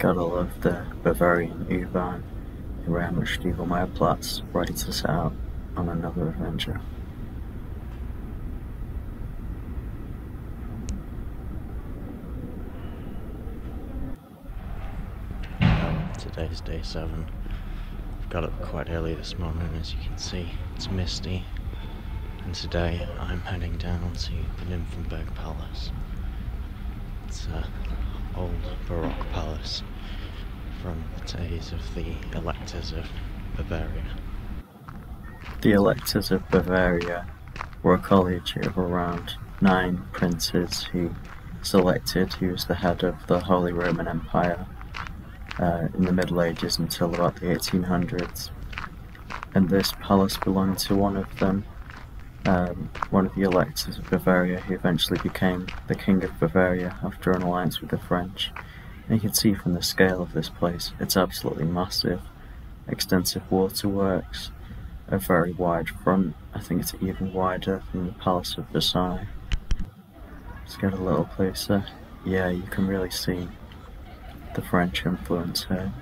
Gotta love the Bavarian U-Bahn around Stiglmaierplatz, ready to set out on another adventure. today's day 7. I Got up quite early this morning as you can see, it's misty. And today I'm heading down to the Nymphenburg Palace. It's an old Baroque palace from the days of the Electors of Bavaria. The Electors of Bavaria were a college of around nine princes who selected who was the head of the Holy Roman Empire uh, in the Middle Ages until about the 1800s. And this palace belonged to one of them, um, one of the electors of Bavaria, who eventually became the King of Bavaria after an alliance with the French. You can see from the scale of this place, it's absolutely massive. Extensive waterworks, a very wide front, I think it's even wider than the Palace of Versailles. Let's get a little closer. Yeah, you can really see the French influence here.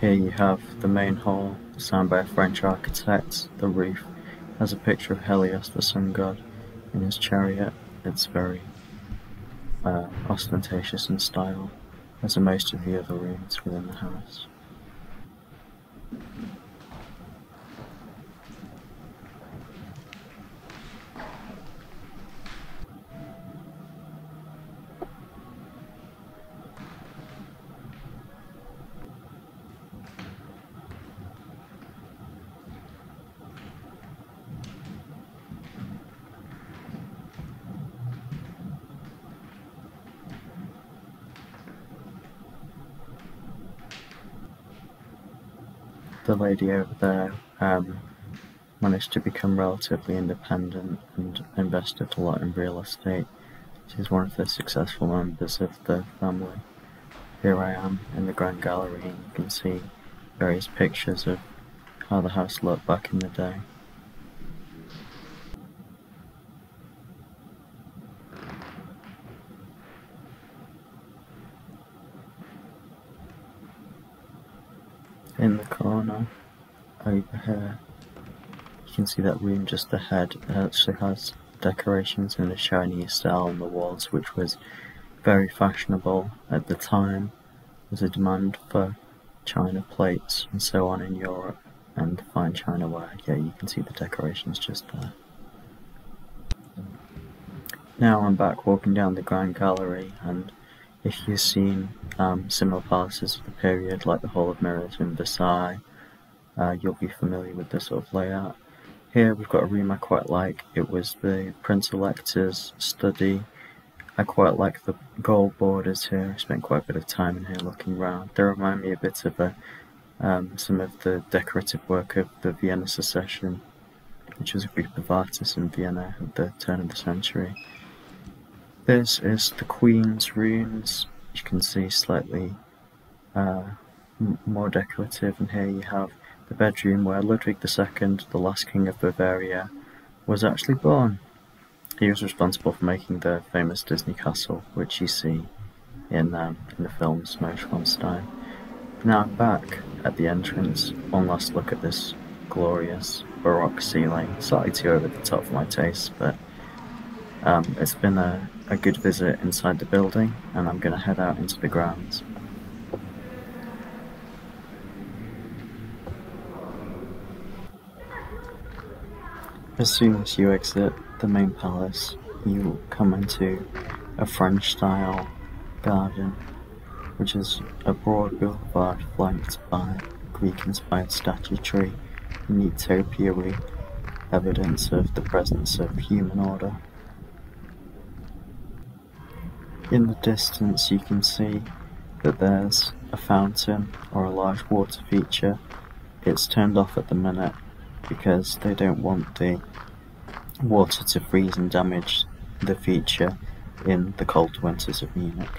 Here you have the main hall, designed by a French architect. The roof has a picture of Helios, the sun god, in his chariot. It's very uh, ostentatious in style, as are most of the other rooms within the house. The lady over there um, managed to become relatively independent and invested a lot in real estate. She's one of the successful members of the family. Here I am in the Grand Gallery and you can see various pictures of how the house looked back in the day. In the corner over here. You can see that room just ahead. It actually has decorations in a Chinese style on the walls which was very fashionable at the time. There's a demand for china plates and so on in Europe and fine china ware. Yeah you can see the decorations just there. Now I'm back walking down the Grand Gallery and if you've seen um, similar palaces of the period, like the Hall of Mirrors in Versailles, uh, you'll be familiar with this sort of layout. Here we've got a room I quite like. It was the Prince Elector's study. I quite like the gold borders here. I spent quite a bit of time in here looking around. They remind me a bit of a, um, some of the decorative work of the Vienna Secession, which was a group of artists in Vienna at the turn of the century. This is the Queen's rooms. You can see slightly uh, more decorative, and here you have the bedroom where Ludwig II, the last king of Bavaria, was actually born. He was responsible for making the famous Disney castle, which you see in, um, in the films Neuschwanstein. Now I'm back at the entrance. One last look at this glorious Baroque ceiling. Slightly too over the top for my taste, but um, it's been a, a good visit inside the building and I'm going to head out into the grounds. As soon as you exit the main palace, you come into a French style garden, which is a broad boulevard flanked by Greek inspired statuary, neat topiary, evidence of the presence of human order. In the distance you can see that there's a fountain or a large water feature. It's turned off at the minute because they don't want the water to freeze and damage the feature in the cold winters of Munich.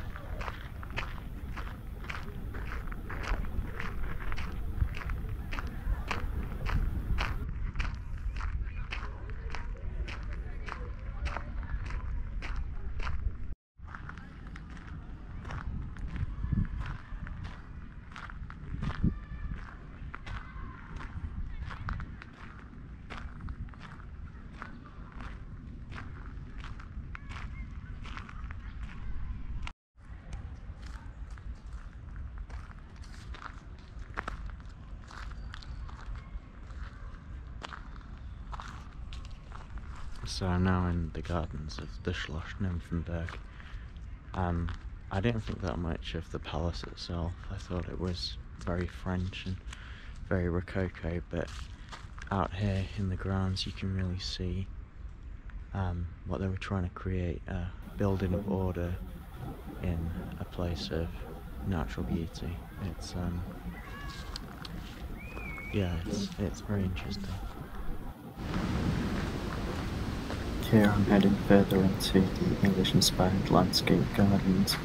So I'm now in the gardens of the Schloss Nymphenburg. Um, I didn't think that much of the palace itself. I thought it was very French and very Rococo, but out here in the grounds you can really see um, what they were trying to create, a building of order in a place of natural beauty. It's um, yeah, it's it's very interesting. Here I'm heading further into the English-inspired landscape gardens.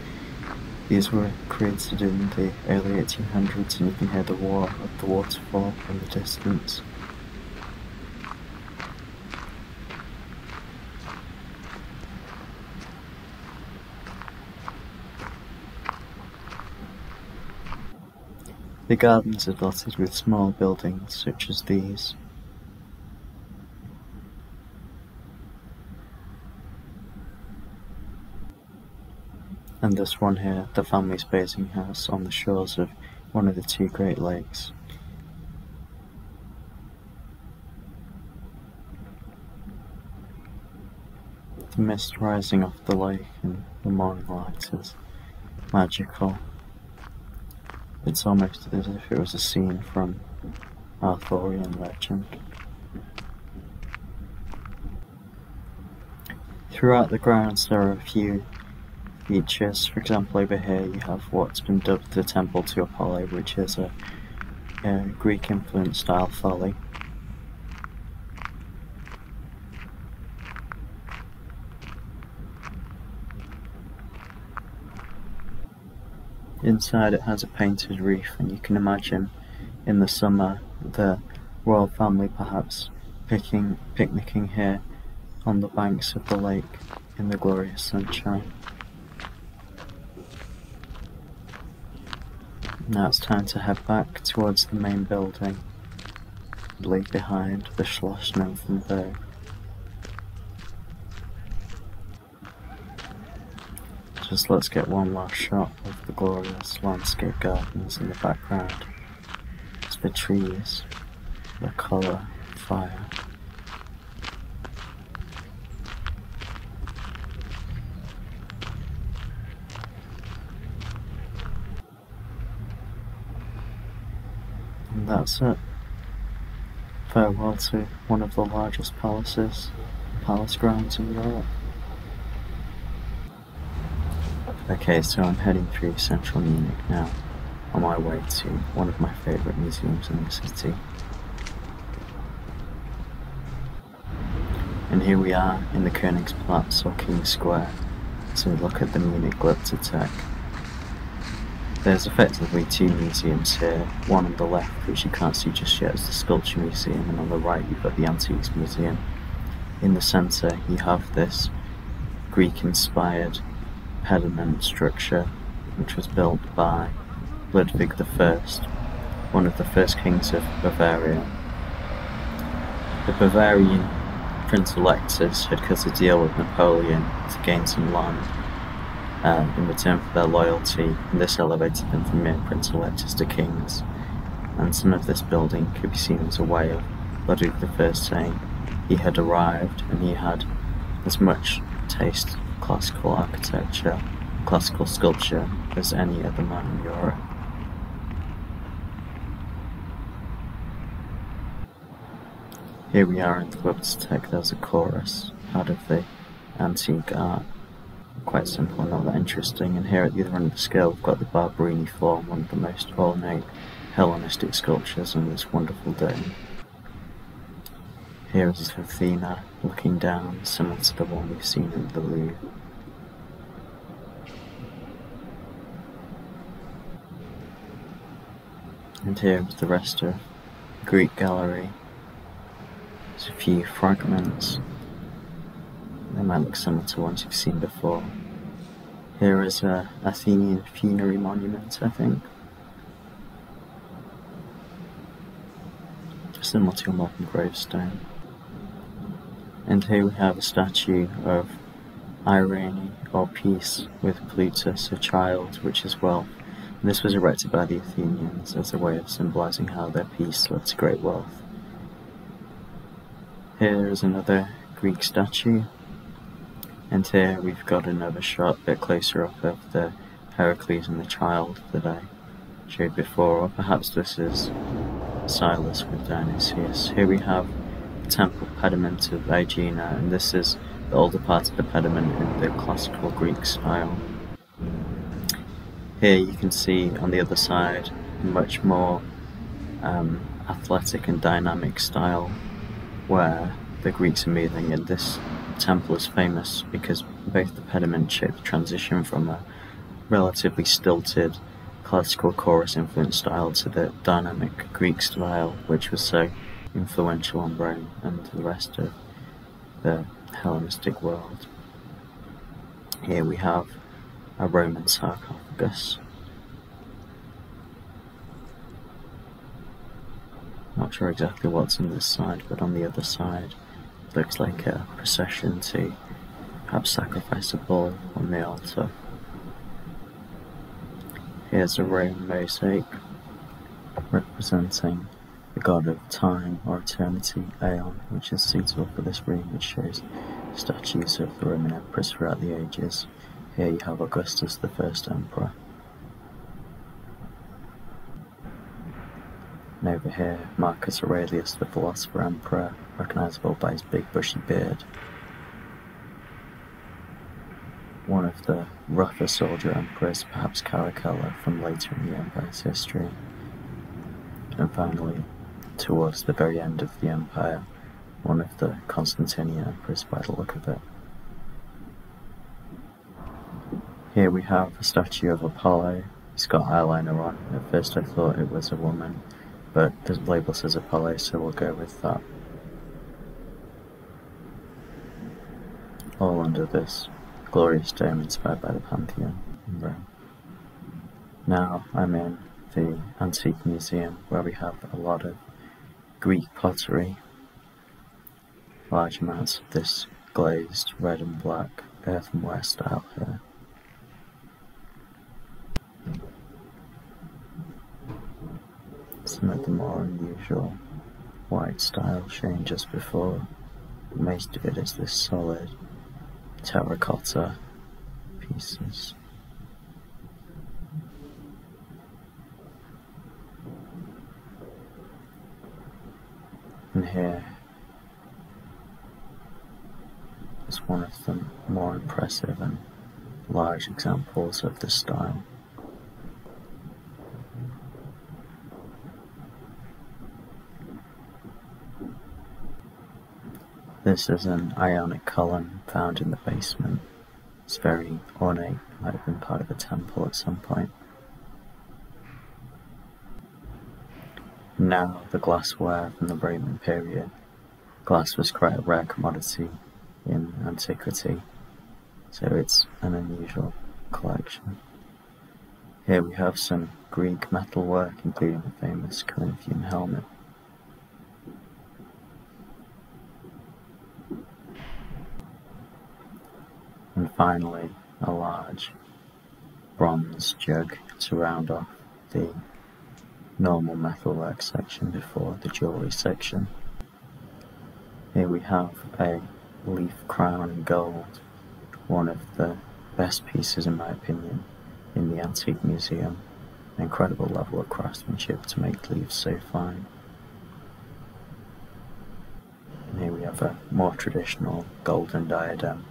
These were created in the early 1800s and you can hear the roar of the waterfall in the distance. The gardens are dotted with small buildings such as these. And this one here, the family's bathing house on the shores of one of the two Great Lakes. The mist rising off the lake and the morning light is magical. It's almost as if it was a scene from Arthurian legend. Throughout the grounds there are a few features. For example, over here you have what's been dubbed the Temple to Apollo, which is a, a Greek influenced style folly. Inside it has a painted reef and you can imagine in the summer the royal family perhaps picking, picnicking here on the banks of the lake in the glorious sunshine. Now it's time to head back towards the main building and leave behind the Schloss Nymphenburg. Just let's get one last shot of the glorious landscape gardens in the background. It's the trees, the colour, fire. That's it. Farewell to one of the largest palaces, palace grounds in Europe. Okay, so I'm heading through central Munich now, on my way to one of my favourite museums in the city. And here we are in the Königsplatz or King Square to look at the Munich Glyptothek. There's effectively two museums here, one on the left which you can't see just yet is the Sculpture Museum and on the right you've got the Antiques Museum. In the centre you have this Greek inspired pediment structure which was built by Ludwig I, one of the first kings of Bavaria. The Bavarian Prince Electors had cut a deal with Napoleon to gain some land uh, in return for their loyalty, this elevated them from mere Prince Electors to kings. And some of this building could be seen as a way of Ludwig I saying he had arrived and he had as much taste for classical architecture, classical sculpture as any other man in Europe. Here we are in the Glyptothek, there's a kouros, part of the antique art. Quite simple and not that interesting. And here at the other end of the scale we've got the Barberini Faun, one of the most ornate Hellenistic sculptures in this wonderful dome. Here is Athena looking down, similar to the one we've seen in the Louvre. And here is the rest of the Greek gallery. There's a few fragments. They might look similar to ones you've seen before. Here is a Athenian funerary monument, I think. Similar to a modern gravestone. And here we have a statue of Irene, or peace, with Plutus, a child, which is wealth. And this was erected by the Athenians as a way of symbolizing how their peace led to great wealth. Here is another Greek statue. And here we've got another shot a bit closer up of the Heracles and the child that I showed before, or perhaps this is Silas with Dionysius. Here we have the temple pediment of Aegina, and this is the older part of the pediment in the classical Greek style. Here you can see on the other side a much more um, athletic and dynamic style where the Greeks are moving and this temple is famous because both the pediment shape transition from a relatively stilted classical kouros influenced style to the dynamic Greek style which was so influential on Rome and the rest of the Hellenistic world. Here we have a Roman sarcophagus. Not sure exactly what's on this side, but on the other side looks like a procession to have sacrifice a bull on the altar. Here's a Roman mosaic representing the god of time or eternity, Aeon, which is suitable for this room, which shows statues of the Roman emperors throughout the ages. Here you have Augustus, the first emperor. And over here, Marcus Aurelius, the philosopher emperor, recognizable by his big bushy beard. One of the rougher soldier emperors, perhaps Caracalla, from later in the empire's history. And finally, towards the very end of the empire, one of the Constantinian emperors by the look of it. Here we have a statue of Apollo. He's got eyeliner on. At first I thought it was a woman, but the label says Apollo, so we'll go with that. All under this glorious dome inspired by the Pantheon in Rome. Now I'm in the Antique Museum where we have a lot of Greek pottery, large amounts of this glazed red and black earthenware style here. Some of the more unusual white style just before. Most of it is this solid terracotta pieces. And here is one of the more impressive and large examples of this style. This is an ionic column found in the basement. It's very ornate, might have been part of a temple at some point. Now, the glassware from the Roman period. Glass was quite a rare commodity in antiquity, so it's an unusual collection. Here we have some Greek metalwork, including the famous Corinthian helmet. And finally, a large bronze jug to round off the normal metalwork section before the jewellery section. Here we have a leaf crown in gold, one of the best pieces in my opinion in the Antique Museum. An incredible level of craftsmanship to make leaves so fine. And here we have a more traditional golden diadem,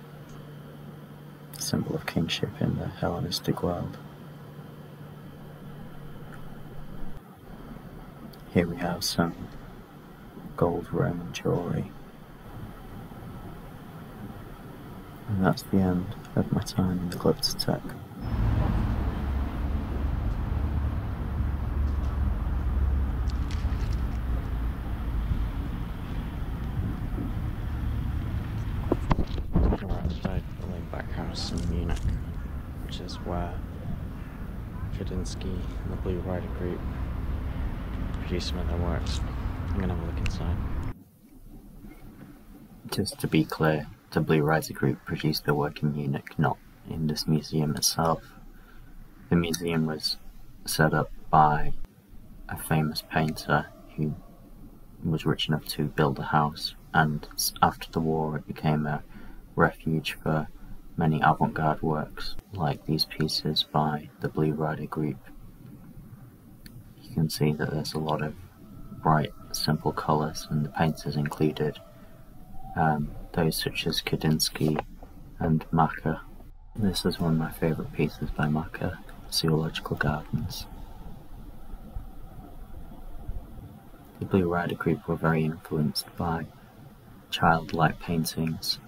symbol of kingship in the Hellenistic world. Here we have some gold Roman jewellery. And that's the end of my time in the Glyptothek. We're outside the Lenbachhaus in Munich, which is where Kandinsky and the Blue Rider Group some of their works. I'm gonna have a look inside. Just to be clear, the Blue Rider Group produced their work in Munich, not in this museum itself. The museum was set up by a famous painter who was rich enough to build a house, and after the war it became a refuge for many avant-garde works, like these pieces by the Blue Rider Group. You can see that there's a lot of bright, simple colours, and the painters included um, those such as Kandinsky and Macke. This is one of my favourite pieces by Macke, Zoological Gardens. The Blue Rider Group were very influenced by childlike paintings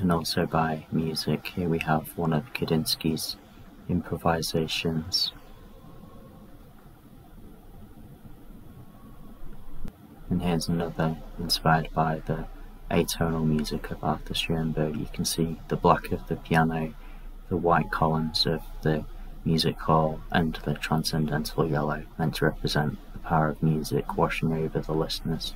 and also by music. Here we have one of Kandinsky's improvisations. And here's another inspired by the atonal music of Arthur Schoenberg. You can see the black of the piano, the white columns of the music hall, and the transcendental yellow meant to represent the power of music washing over the listeners.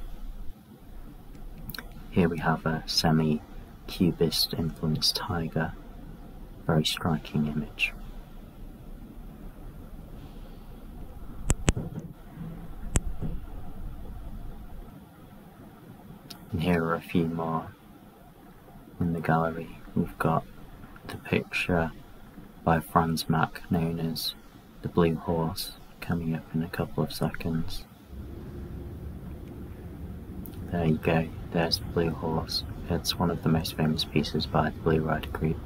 Here we have a semi Cubist influenced tiger. Very striking image. And here are a few more in the gallery. We've got the picture by Franz Marc known as The Blue Horse coming up in a couple of seconds. There you go, there's the Blue Horse. It's one of the most famous pieces by the Blue Rider Group.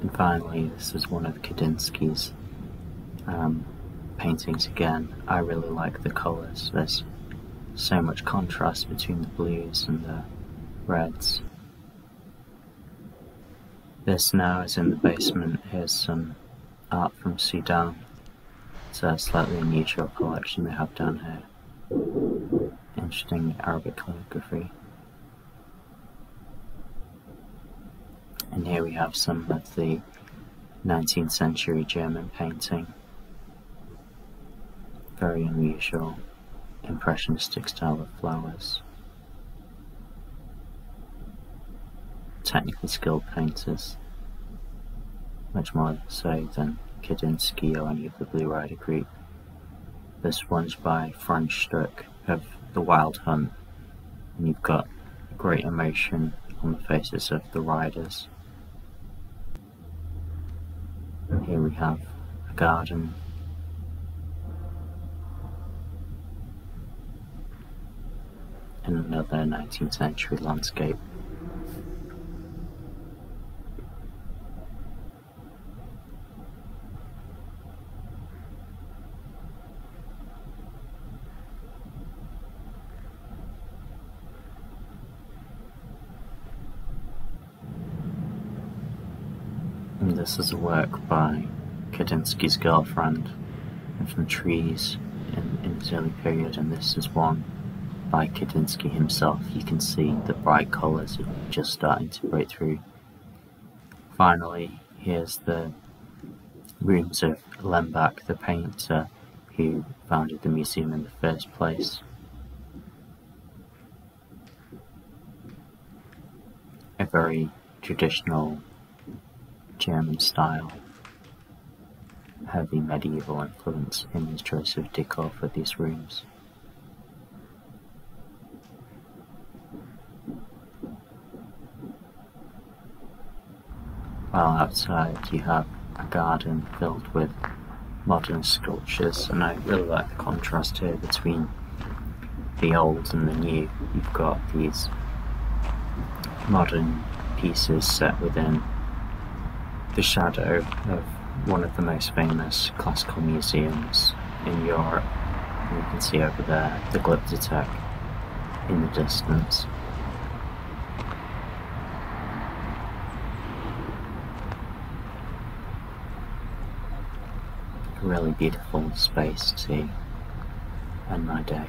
And finally, this is one of Kandinsky's um, paintings again. I really like the colours. There's so much contrast between the blues and the reds. This now is in the basement. Here's some art from Sudan. It's a slightly unusual collection they have down here. Interesting Arabic calligraphy. And here we have some of the 19th century German painting. Very unusual, impressionistic style of flowers. Technically skilled painters, much more so than Kandinsky or any of the Blue Rider group. This one's by Franz Stuck of The Wild Hunt, and you've got great emotion on the faces of the riders. Here we have a garden and another 19th century landscape. And this is a work by Kandinsky's girlfriend trees in, in his early period, and this is one by Kandinsky himself. You can see the bright colours are just starting to break through. Finally, here's the rooms of Lenbach, the painter who founded the museum in the first place. A very traditional German style, heavy medieval influence in his choice of decor for these rooms. While outside you have a garden filled with modern sculptures and I really like the contrast here between the old and the new. You've got these modern pieces set within the shadow of one of the most famous classical museums in Europe. And you can see over there the Glyptothek in the distance. A really beautiful space to end my day.